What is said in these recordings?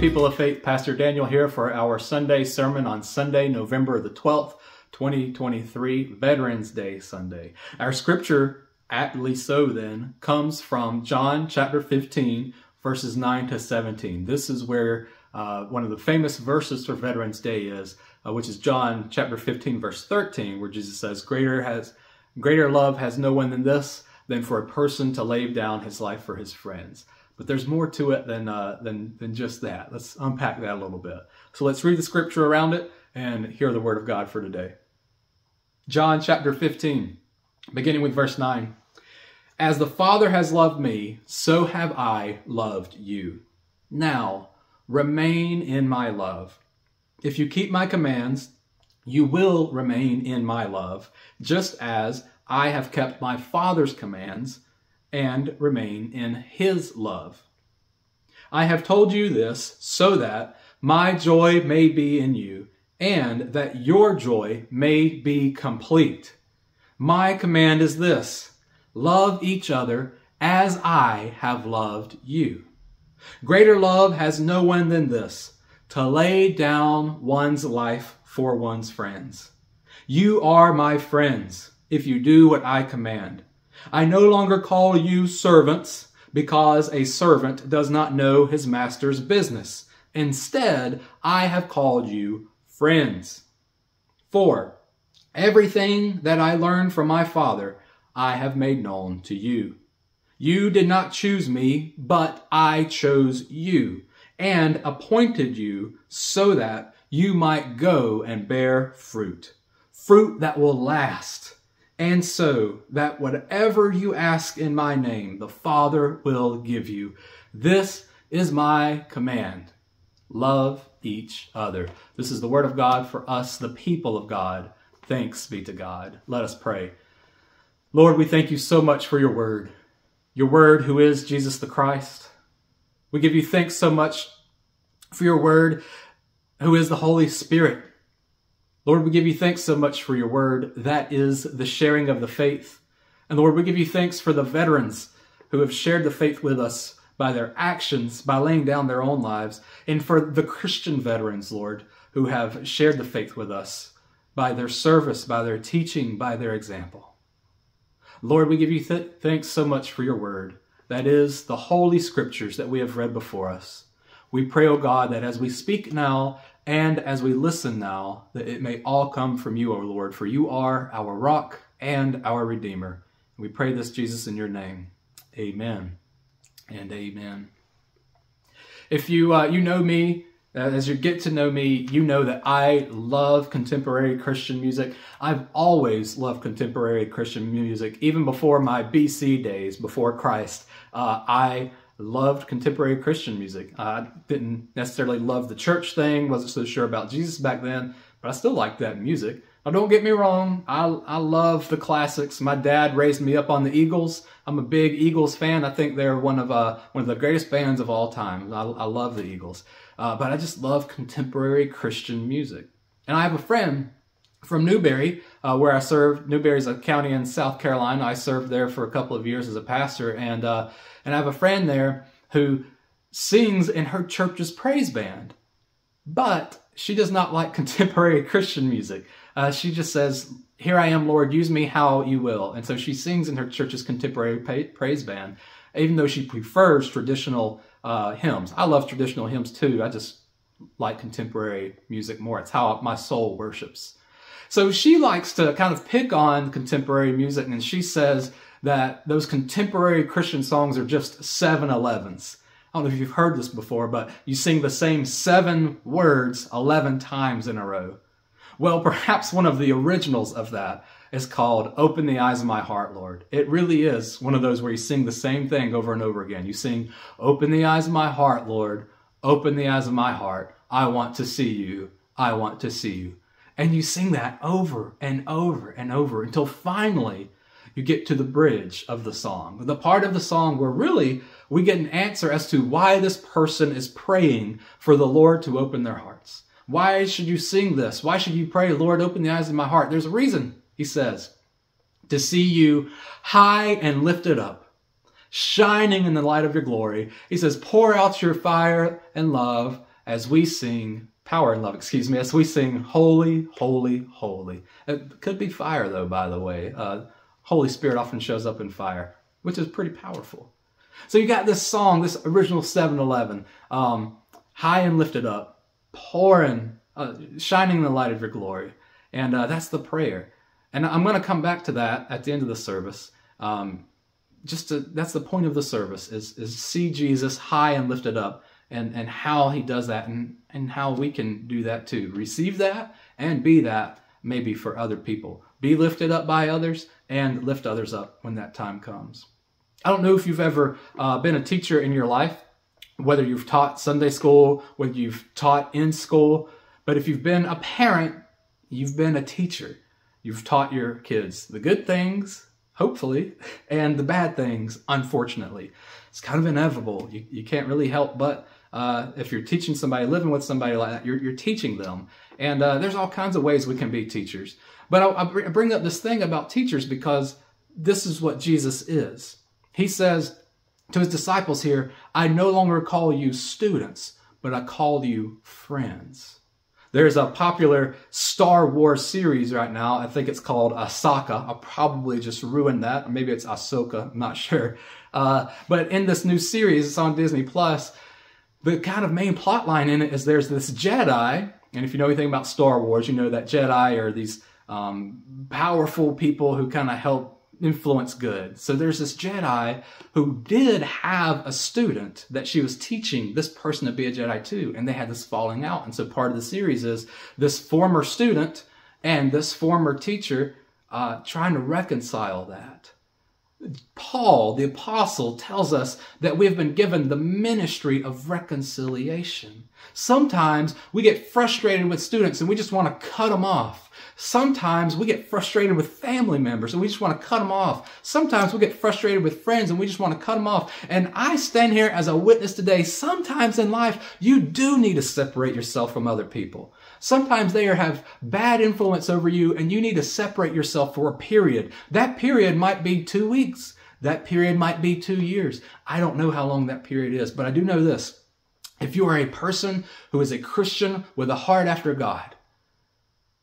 people of faith. Pastor Daniel here for our Sunday sermon on Sunday, November the 12th, 2023, Veterans Day Sunday. Our scripture, aptly so then, comes from John chapter 15, verses 9 to 17. This is where uh, one of the famous verses for Veterans Day is, uh, which is John chapter 15, verse 13, where Jesus says, Greater has greater love has no one than this, than for a person to lay down his life for his friends. But there's more to it than, uh, than, than just that. Let's unpack that a little bit. So let's read the scripture around it and hear the word of God for today. John chapter 15, beginning with verse 9. As the Father has loved me, so have I loved you. Now, remain in my love. If you keep my commands, you will remain in my love, just as I have kept my Father's commands and remain in his love. I have told you this so that my joy may be in you and that your joy may be complete. My command is this love each other as I have loved you. Greater love has no one than this to lay down one's life for one's friends. You are my friends if you do what I command. I no longer call you servants because a servant does not know his master's business. Instead, I have called you friends. 4. Everything that I learned from my Father, I have made known to you. You did not choose me, but I chose you and appointed you so that you might go and bear fruit. Fruit that will last and so that whatever you ask in my name, the Father will give you. This is my command. Love each other. This is the word of God for us, the people of God. Thanks be to God. Let us pray. Lord, we thank you so much for your word, your word who is Jesus the Christ. We give you thanks so much for your word who is the Holy Spirit. Lord, we give you thanks so much for your word. That is the sharing of the faith. And Lord, we give you thanks for the veterans who have shared the faith with us by their actions, by laying down their own lives, and for the Christian veterans, Lord, who have shared the faith with us by their service, by their teaching, by their example. Lord, we give you th- thanks so much for your word. That is the holy scriptures that we have read before us. We pray, O oh God, that as we speak now, and as we listen now, that it may all come from you, O Lord, for you are our rock and our Redeemer. We pray this, Jesus, in your name. Amen and amen. If you, uh, you know me, uh, as you get to know me, you know that I love contemporary Christian music. I've always loved contemporary Christian music, even before my BC days, before Christ. Uh, I loved contemporary Christian music. I didn't necessarily love the church thing, wasn't so sure about Jesus back then, but I still liked that music. Now, don't get me wrong, I, I love the classics. My dad raised me up on the Eagles. I'm a big Eagles fan. I think they're one of uh, one of the greatest bands of all time. I, I love the Eagles, uh, but I just love contemporary Christian music. And I have a friend from Newberry, uh, where I served. Newberry's a county in South Carolina. I served there for a couple of years as a pastor, and uh, and I have a friend there who sings in her church's praise band, but she does not like contemporary Christian music. Uh, she just says, "Here I am, Lord, use me how you will," and so she sings in her church's contemporary praise band, even though she prefers traditional uh, hymns. I love traditional hymns too. I just like contemporary music more. It's how my soul worships. So she likes to kind of pick on contemporary music, and she says that those contemporary Christian songs are just 7-Elevens. I don't know if you've heard this before, but you sing the same seven words 11 times in a row. Well, perhaps one of the originals of that is called Open the Eyes of My Heart, Lord. It really is one of those where you sing the same thing over and over again. You sing, Open the eyes of my heart, Lord. Open the eyes of my heart. I want to see you. I want to see you. And you sing that over and over and over until finally you get to the bridge of the song, the part of the song where really we get an answer as to why this person is praying for the Lord to open their hearts. Why should you sing this? Why should you pray, Lord, open the eyes of my heart? There's a reason, he says, to see you high and lifted up, shining in the light of your glory. He says, pour out your fire and love as we sing power and love, excuse me, as we sing holy, holy, holy. It could be fire though, by the way. Uh, Holy Spirit often shows up in fire, which is pretty powerful. So you got this song, this original 7-Eleven, um, high and lifted up, pouring, uh, shining the light of your glory. And uh, that's the prayer. And I'm going to come back to that at the end of the service. Um, just to, that's the point of the service is, is see Jesus high and lifted up and, and how he does that and, and how we can do that too. Receive that and be that maybe for other people. Be lifted up by others and lift others up when that time comes. I don't know if you've ever uh, been a teacher in your life, whether you've taught Sunday school, whether you've taught in school, but if you've been a parent, you've been a teacher. You've taught your kids the good things, hopefully, and the bad things, unfortunately. It's kind of inevitable. You, you can't really help but uh, if you're teaching somebody, living with somebody like that, you're, you're teaching them. And uh, there's all kinds of ways we can be teachers. But I, I bring up this thing about teachers because this is what Jesus is. He says to his disciples here, I no longer call you students, but I call you friends. There's a popular Star Wars series right now. I think it's called Ahsoka. I'll probably just ruin that. Maybe it's Ahsoka. I'm not sure. Uh, but in this new series, it's on Disney Plus. The kind of main plot line in it is there's this Jedi, and if you know anything about Star Wars, you know that Jedi are these um, powerful people who kind of help influence good. So there's this Jedi who did have a student that she was teaching this person to be a Jedi too, and they had this falling out. And so part of the series is this former student and this former teacher uh, trying to reconcile that. Paul, the apostle, tells us that we have been given the ministry of reconciliation. Sometimes we get frustrated with students and we just want to cut them off. Sometimes we get frustrated with family members and we just want to cut them off. Sometimes we get frustrated with friends and we just want to cut them off. And I stand here as a witness today. Sometimes in life, you do need to separate yourself from other people. Sometimes they have bad influence over you and you need to separate yourself for a period. That period might be two weeks. That period might be two years. I don't know how long that period is, but I do know this. If you are a person who is a Christian with a heart after God,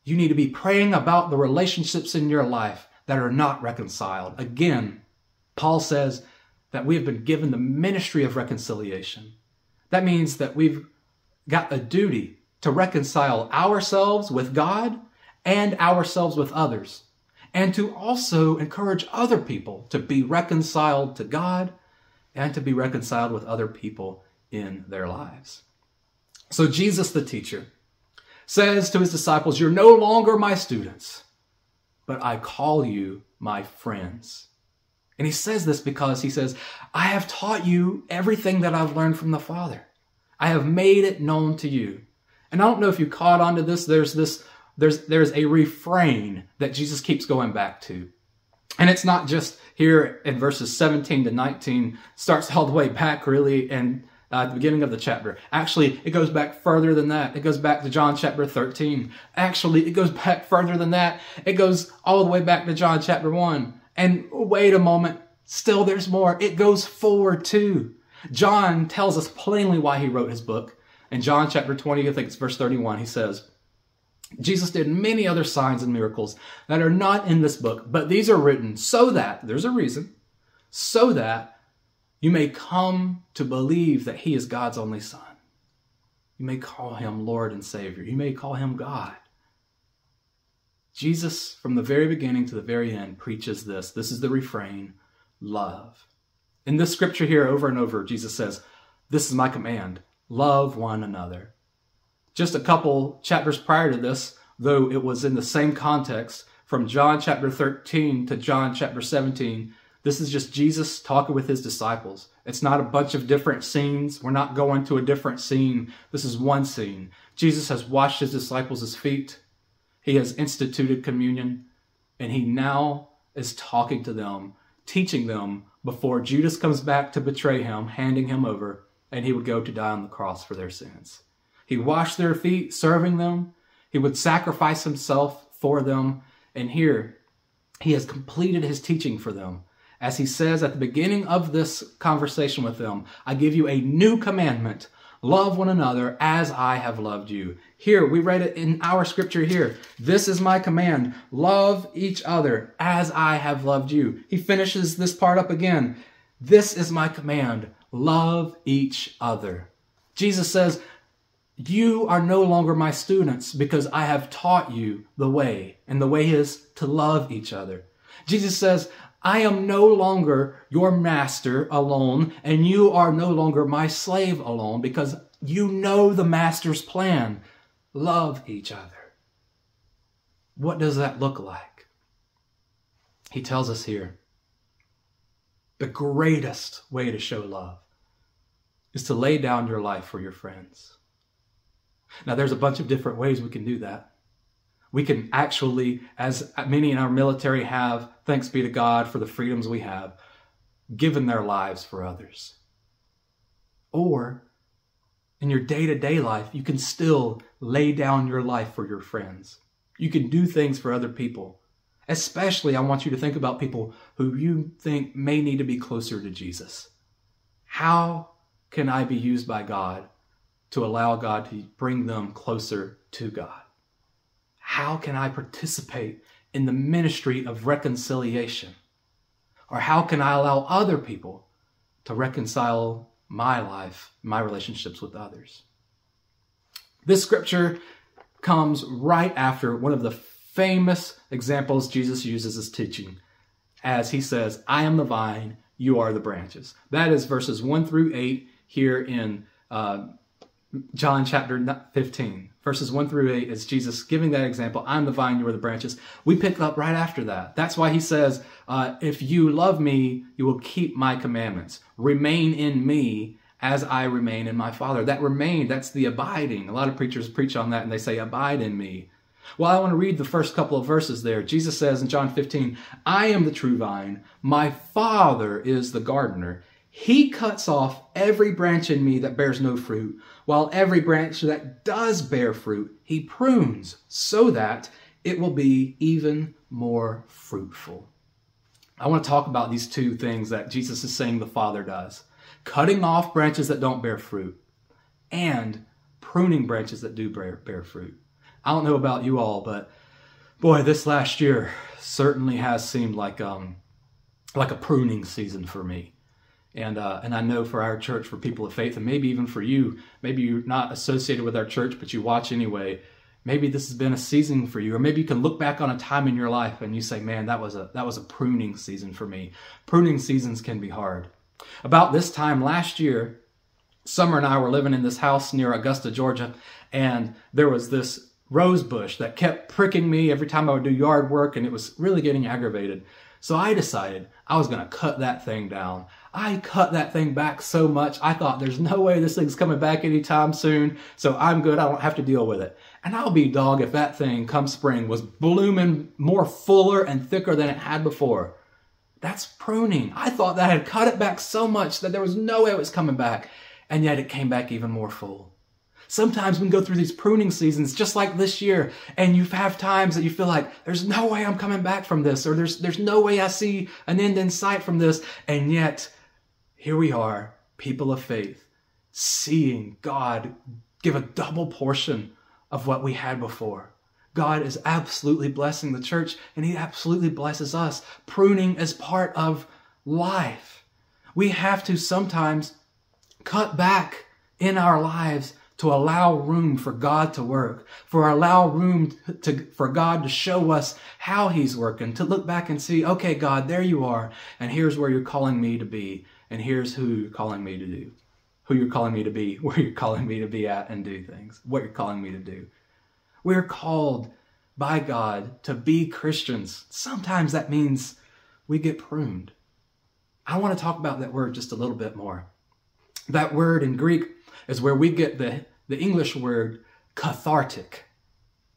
you need to be praying about the relationships in your life that are not reconciled. Again, Paul says that we have been given the ministry of reconciliation. That means that we've got a duty to reconcile ourselves with God and ourselves with others, and to also encourage other people to be reconciled to God and to be reconciled with other people in their lives. So, Jesus, the teacher, says to his disciples, You're no longer my students, but I call you my friends. And he says this because he says, I have taught you everything that I've learned from the Father. I have made it known to you. And I don't know if you caught on to this. There's this, there's, there's a refrain that Jesus keeps going back to. And it's not just here in verses 17 to 19, starts all the way back really and uh, at the beginning of the chapter. Actually, it goes back further than that. It goes back to John chapter 13. Actually, it goes back further than that. It goes all the way back to John chapter 1. And wait a moment, still there's more. It goes forward too. John tells us plainly why he wrote his book. In John chapter 20, I think it's verse 31, he says, Jesus did many other signs and miracles that are not in this book, but these are written so that, there's a reason, so that you may come to believe that he is God's only son. You may call him Lord and Savior. You may call him God. Jesus, from the very beginning to the very end, preaches this. This is the refrain love. In this scripture here, over and over, Jesus says, This is my command love one another. Just a couple chapters prior to this, though it was in the same context, from John chapter 13 to John chapter 17, this is just Jesus talking with his disciples. It's not a bunch of different scenes. We're not going to a different scene. This is one scene. Jesus has washed his disciples' feet. He has instituted communion. And he now is talking to them, teaching them before Judas comes back to betray him, handing him over, and he would go to die on the cross for their sins. He washed their feet, serving them. He would sacrifice himself for them. And here, he has completed his teaching for them. As he says at the beginning of this conversation with them, I give you a new commandment Love one another as I have loved you. Here, we read it in our scripture here. This is my command. Love each other as I have loved you. He finishes this part up again. This is my command. Love each other. Jesus says, you are no longer my students because I have taught you the way, and the way is to love each other. Jesus says, I am no longer your master alone, and you are no longer my slave alone because you know the master's plan. Love each other. What does that look like? He tells us here the greatest way to show love is to lay down your life for your friends. Now, there's a bunch of different ways we can do that. We can actually, as many in our military have, thanks be to God for the freedoms we have, given their lives for others. Or in your day to day life, you can still lay down your life for your friends. You can do things for other people. Especially, I want you to think about people who you think may need to be closer to Jesus. How can I be used by God to allow God to bring them closer to God? How can I participate in the ministry of reconciliation? Or how can I allow other people to reconcile my life, my relationships with others? This scripture comes right after one of the famous examples Jesus uses as teaching, as he says, I am the vine, you are the branches. That is verses 1 through 8 here in uh, John chapter 15, verses 1 through 8 is Jesus giving that example. I'm the vine, you are the branches. We pick up right after that. That's why he says, uh, If you love me, you will keep my commandments. Remain in me as I remain in my Father. That remain, that's the abiding. A lot of preachers preach on that and they say, Abide in me. Well, I want to read the first couple of verses there. Jesus says in John 15, I am the true vine, my Father is the gardener. He cuts off every branch in me that bears no fruit, while every branch that does bear fruit, he prunes so that it will be even more fruitful. I want to talk about these two things that Jesus is saying the Father does cutting off branches that don't bear fruit and pruning branches that do bear, bear fruit. I don't know about you all, but boy, this last year certainly has seemed like um, like a pruning season for me. And, uh, and I know for our church, for people of faith, and maybe even for you, maybe you're not associated with our church, but you watch anyway. Maybe this has been a season for you, or maybe you can look back on a time in your life and you say, "Man, that was a that was a pruning season for me." Pruning seasons can be hard. About this time last year, Summer and I were living in this house near Augusta, Georgia, and there was this rose bush that kept pricking me every time I would do yard work, and it was really getting aggravated. So I decided I was going to cut that thing down. I cut that thing back so much, I thought there's no way this thing's coming back anytime soon, so I'm good, I don't have to deal with it. And I'll be dog if that thing, come spring, was blooming more fuller and thicker than it had before. That's pruning. I thought that had cut it back so much that there was no way it was coming back, and yet it came back even more full. Sometimes we go through these pruning seasons, just like this year, and you have times that you feel like there's no way I'm coming back from this, or there's there's no way I see an end in sight from this, and yet here we are, people of faith, seeing God give a double portion of what we had before. God is absolutely blessing the church, and He absolutely blesses us. Pruning is part of life. We have to sometimes cut back in our lives to allow room for God to work, for allow room to, for God to show us how He's working, to look back and see, okay, God, there you are, and here's where you're calling me to be, and here's who you're calling me to do, who you're calling me to be, where you're calling me to be at and do things, what you're calling me to do. We're called by God to be Christians. Sometimes that means we get pruned. I want to talk about that word just a little bit more. That word in Greek is where we get the, the English word cathartic.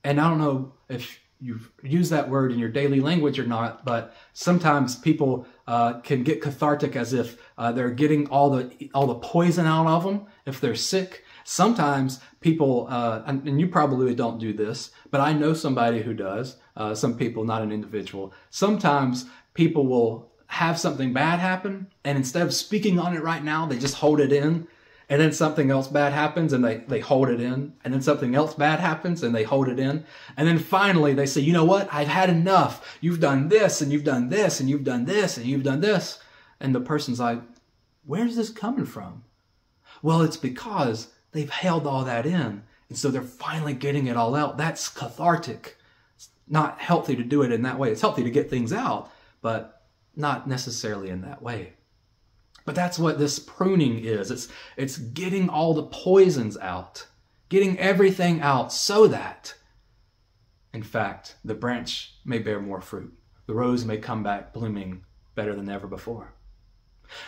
And I don't know if you've used that word in your daily language or not, but sometimes people uh, can get cathartic as if uh, they're getting all the all the poison out of them if they're sick. Sometimes people, uh, and, and, you probably don't do this, but I know somebody who does. Uh, some people, not an individual. Sometimes people will have something bad happen, and instead of speaking on it right now, they just hold it in and then something else bad happens and they, they hold it in, and then something else bad happens and they hold it in, and then finally they say, you know what, I've had enough. You've done this and you've done this and you've done this and you've done this. And the person's like, where's this coming from? Well, it's because they've held all that in. And so they're finally getting it all out. That's cathartic. It's not healthy to do it in that way. It's healthy to get things out, but not necessarily in that way. But that's what this pruning is. It's, it's getting all the poisons out, getting everything out so that, in fact, the branch may bear more fruit. The rose may come back blooming better than ever before.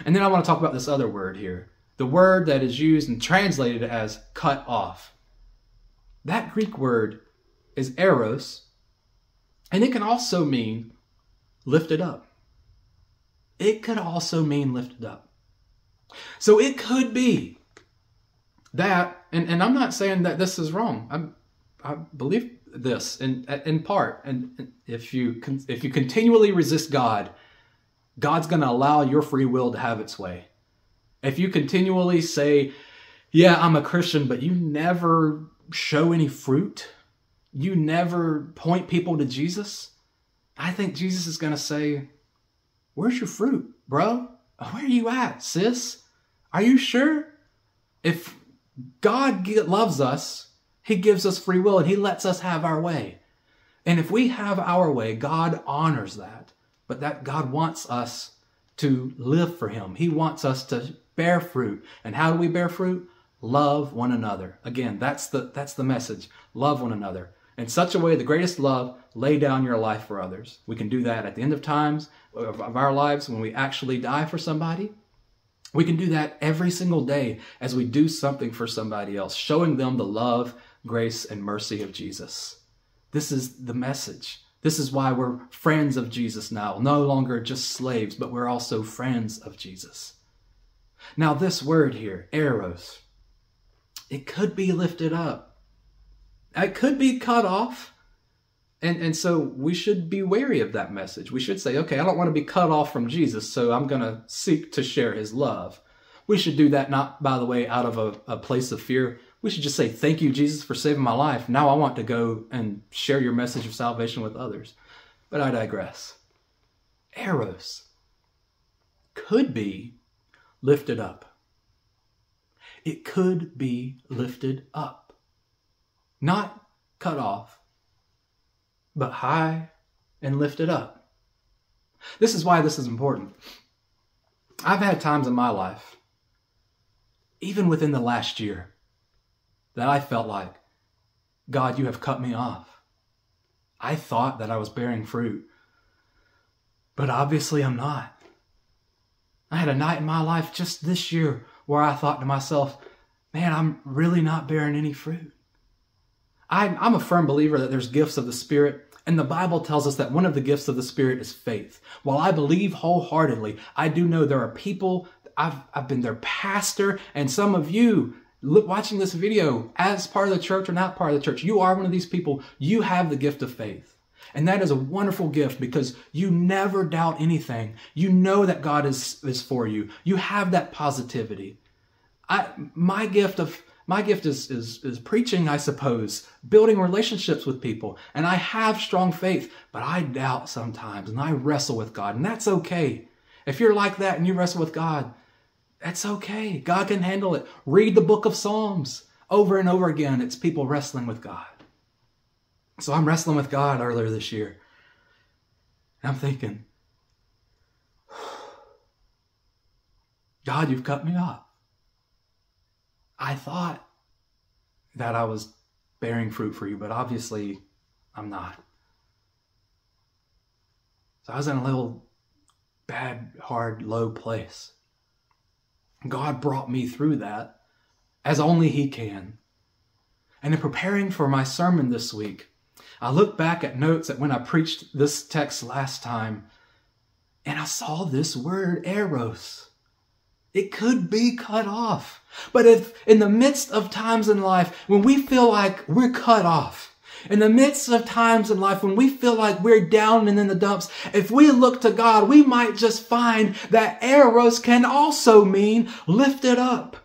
And then I want to talk about this other word here the word that is used and translated as cut off. That Greek word is eros, and it can also mean lifted up. It could also mean lifted up. So it could be that, and, and I'm not saying that this is wrong. I'm, I believe this in in part. And if you if you continually resist God, God's going to allow your free will to have its way. If you continually say, "Yeah, I'm a Christian," but you never show any fruit, you never point people to Jesus, I think Jesus is going to say, "Where's your fruit, bro? Where are you at, sis? Are you sure?" If God loves us, he gives us free will and he lets us have our way. And if we have our way, God honors that. But that God wants us to live for him. He wants us to bear fruit. And how do we bear fruit? Love one another. Again, that's the that's the message. Love one another. In such a way, the greatest love, lay down your life for others. We can do that at the end of times of our lives when we actually die for somebody. We can do that every single day as we do something for somebody else, showing them the love, grace, and mercy of Jesus. This is the message. This is why we're friends of Jesus now, no longer just slaves, but we're also friends of Jesus. Now, this word here, eros, it could be lifted up. It could be cut off. And, and so we should be wary of that message. We should say, okay, I don't want to be cut off from Jesus, so I'm going to seek to share his love. We should do that not, by the way, out of a, a place of fear. We should just say, thank you, Jesus, for saving my life. Now I want to go and share your message of salvation with others. But I digress. Eros could be lifted up. It could be lifted up. Not cut off, but high and lifted up. This is why this is important. I've had times in my life, even within the last year, that I felt like, God, you have cut me off. I thought that I was bearing fruit, but obviously I'm not. I had a night in my life just this year where I thought to myself, man, I'm really not bearing any fruit. I'm, a firm believer that there's gifts of the Spirit and the Bible tells us that one of the gifts of the Spirit is faith. While I believe wholeheartedly, I do know there are people, I've, I've been their pastor, and some of you watching this video as part of the church or not part of the church, you are one of these people. You have the gift of faith. And that is a wonderful gift because you never doubt anything. You know that God is, is for you. You have that positivity. I, my gift of my gift is, is, is preaching, I suppose, building relationships with people. And I have strong faith, but I doubt sometimes and I wrestle with God. And that's okay. If you're like that and you wrestle with God, that's okay. God can handle it. Read the book of Psalms over and over again. It's people wrestling with God. So I'm wrestling with God earlier this year. And I'm thinking, God, you've cut me off. I thought that I was bearing fruit for you, but obviously I'm not. So I was in a little bad, hard, low place. God brought me through that as only He can. And in preparing for my sermon this week, I looked back at notes at when I preached this text last time, and I saw this word, eros. It could be cut off. But if in the midst of times in life when we feel like we're cut off, in the midst of times in life when we feel like we're down and in the dumps, if we look to God, we might just find that eros can also mean lifted up.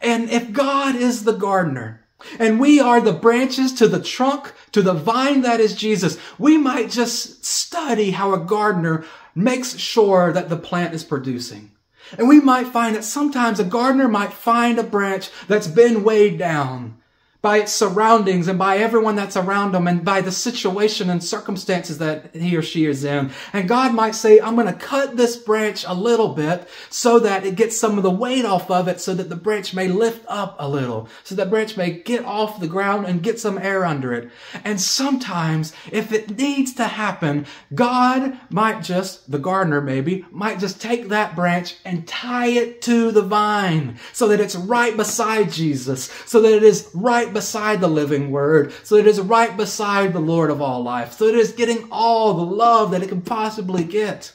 And if God is the gardener, and we are the branches to the trunk, to the vine that is Jesus, we might just study how a gardener makes sure that the plant is producing. And we might find that sometimes a gardener might find a branch that's been weighed down by its surroundings and by everyone that's around them and by the situation and circumstances that he or she is in. And God might say, I'm going to cut this branch a little bit so that it gets some of the weight off of it so that the branch may lift up a little, so that branch may get off the ground and get some air under it. And sometimes if it needs to happen, God might just, the gardener maybe, might just take that branch and tie it to the vine so that it's right beside Jesus, so that it is right beside the living word, so it is right beside the Lord of all life, so it is getting all the love that it can possibly get.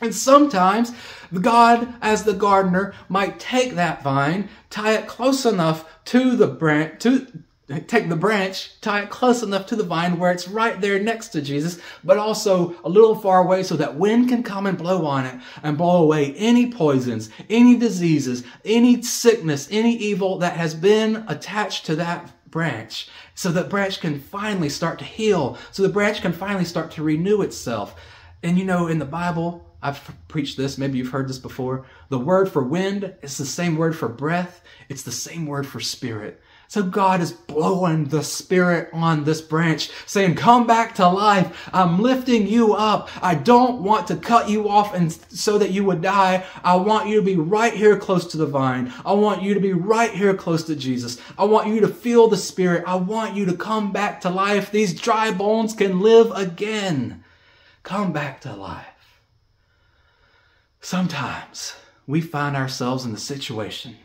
And sometimes God, as the gardener, might take that vine, tie it close enough to the branch, to take the branch, tie it close enough to the vine where it's right there next to Jesus, but also a little far away so that wind can come and blow on it and blow away any poisons, any diseases, any sickness, any evil that has been attached to that branch. So that branch can finally start to heal. So the branch can finally start to renew itself. And you know, in the Bible, I've preached this, maybe you've heard this before. The word for wind is the same word for breath. It's the same word for spirit. So God is blowing the spirit on this branch, saying, come back to life. I'm lifting you up. I don't want to cut you off and so that you would die. I want you to be right here close to the vine. I want you to be right here close to Jesus. I want you to feel the spirit. I want you to come back to life. These dry bones can live again. Come back to life. Sometimes we find ourselves in the situation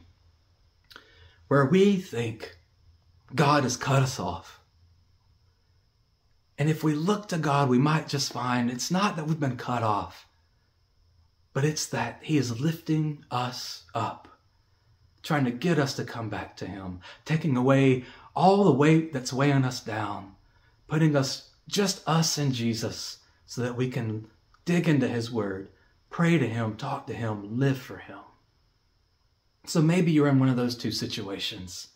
where we think God has cut us off. And if we look to God, we might just find it's not that we've been cut off, but it's that He is lifting us up, trying to get us to come back to Him, taking away all the weight that's weighing us down, putting us just us and Jesus so that we can dig into His Word, pray to Him, talk to Him, live for Him. So maybe you're in one of those two situations.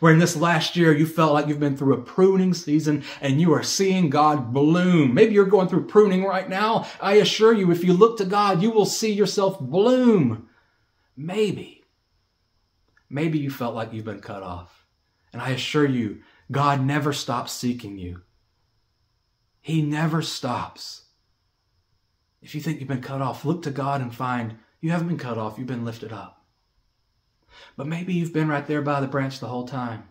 Where in this last year you felt like you've been through a pruning season and you are seeing God bloom. Maybe you're going through pruning right now. I assure you, if you look to God, you will see yourself bloom. Maybe. Maybe you felt like you've been cut off. And I assure you, God never stops seeking you. He never stops. If you think you've been cut off, look to God and find you haven't been cut off, you've been lifted up. But maybe you've been right there by the branch the whole time.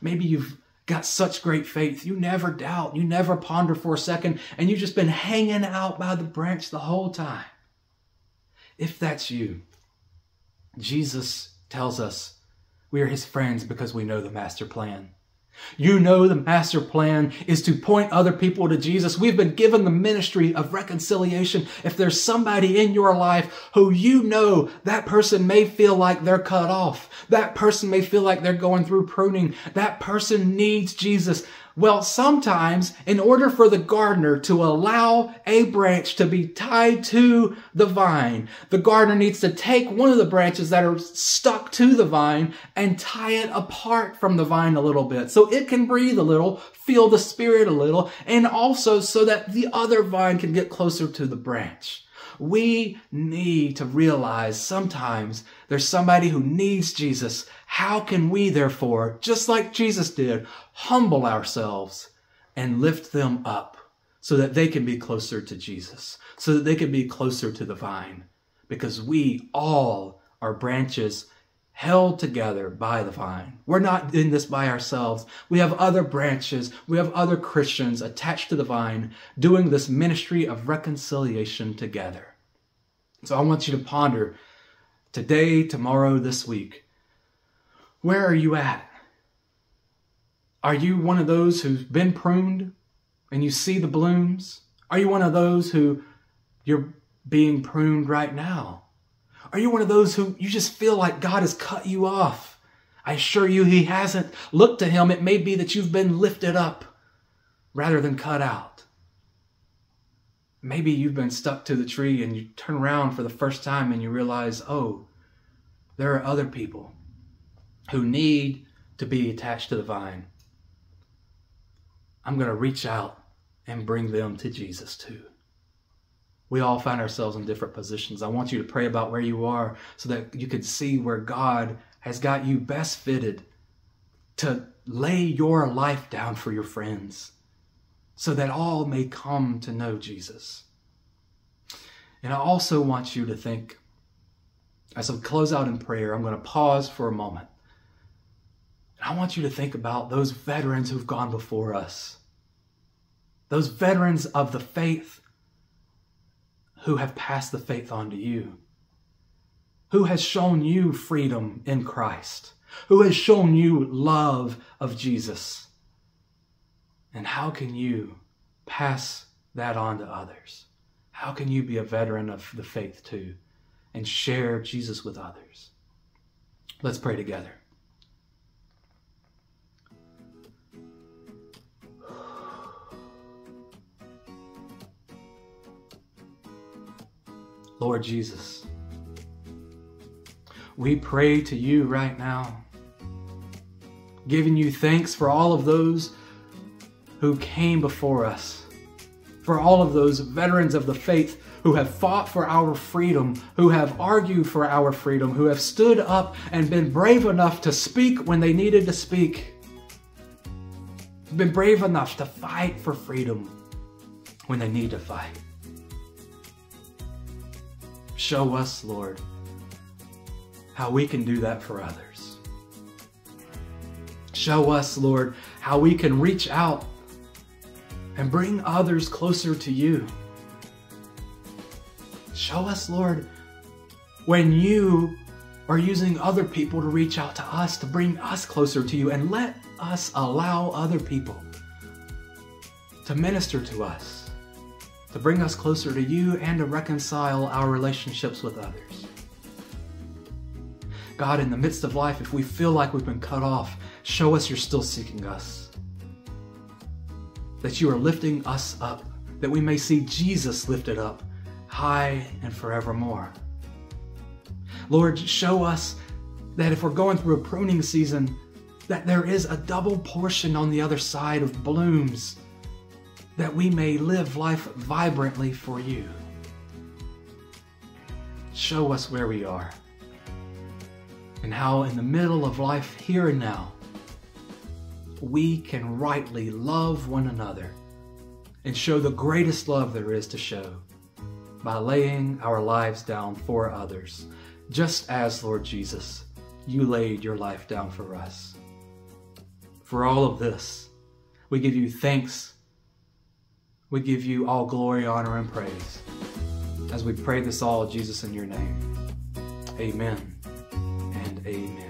Maybe you've got such great faith. You never doubt. You never ponder for a second, and you've just been hanging out by the branch the whole time. If that's you, Jesus tells us we are his friends because we know the master plan. You know the master plan is to point other people to Jesus. We've been given the ministry of reconciliation. If there's somebody in your life who you know that person may feel like they're cut off, that person may feel like they're going through pruning, that person needs Jesus. Well, sometimes in order for the gardener to allow a branch to be tied to the vine, the gardener needs to take one of the branches that are stuck to the vine and tie it apart from the vine a little bit so it can breathe a little, feel the spirit a little, and also so that the other vine can get closer to the branch. We need to realize sometimes there's somebody who needs Jesus. How can we, therefore, just like Jesus did, humble ourselves and lift them up so that they can be closer to Jesus, so that they can be closer to the vine? Because we all are branches held together by the vine. We're not in this by ourselves. We have other branches. We have other Christians attached to the vine doing this ministry of reconciliation together. So I want you to ponder today, tomorrow, this week. Where are you at? Are you one of those who's been pruned and you see the blooms? Are you one of those who you're being pruned right now? Are you one of those who you just feel like God has cut you off? I assure you he hasn't. Look to him. It may be that you've been lifted up rather than cut out. Maybe you've been stuck to the tree and you turn around for the first time and you realize, oh, there are other people. who need to be attached to the vine, I'm going to reach out and bring them to Jesus too. We all find ourselves in different positions. I want you to pray about where you are so that you can see where God has got you best fitted to lay your life down for your friends so that all may come to know Jesus. And I also want you to think, as I close out in prayer, I'm going to pause for a moment. And I want you to think about those veterans who've gone before us, those veterans of the faith who have passed the faith on to you, who has shown you freedom in Christ, who has shown you love of Jesus. And how can you pass that on to others? How can you be a veteran of the faith too and share Jesus with others? Let's pray together. Lord Jesus, we pray to you right now, giving you thanks for all of those who came before us, for all of those veterans of the faith who have fought for our freedom, who have argued for our freedom, who have stood up and been brave enough to speak when they needed to speak, been brave enough to fight for freedom when they need to fight. Show us, Lord, how we can do that for others. Show us, Lord, how we can reach out and bring others closer to you. Show us, Lord, when you are using other people to reach out to us, to bring us closer to you, and let us allow other people to minister to us to bring us closer to you and to reconcile our relationships with others. God, in the midst of life, if we feel like we've been cut off, show us you're still seeking us. That you are lifting us up, that we may see Jesus lifted up high and forevermore. Lord, show us that if we're going through a pruning season, that there is a double portion on the other side of blooms that we may live life vibrantly for you. Show us where we are and how, in the middle of life here and now, we can rightly love one another and show the greatest love there is to show by laying our lives down for others, just as, Lord Jesus, you laid your life down for us. For all of this, we give you thanks we give you all glory, honor, and praise. As we pray this all, Jesus, in your name. Amen and amen.